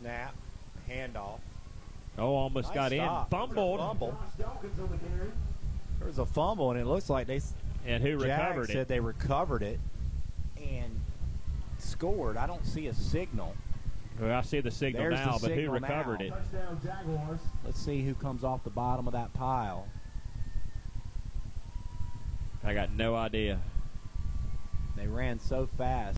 snap, handoff. Oh, almost Nice got stop. in. Fumbled. Fumble. There was a fumble, and it looks like they And who Jack recovered said it? they recovered it and scored. I don't see a signal. Well, I see the signal There's the now, but who recovered now. it? Let's see who comes off the bottom of that pile. I got no idea. They ran so fast.